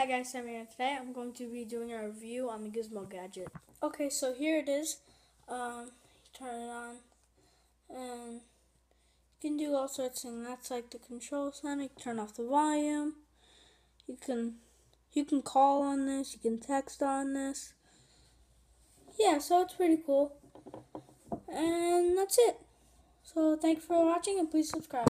Hi guys, Sam here. Today I'm going to be doing a review on the Gizmo gadget. Okay, so here it is. Um, turn it on, and you can do all sorts of things. That's like the control center. You can turn off the volume. You can you can call on this. You can text on this. Yeah, so it's pretty cool. And that's it. So thanks for watching, and please subscribe.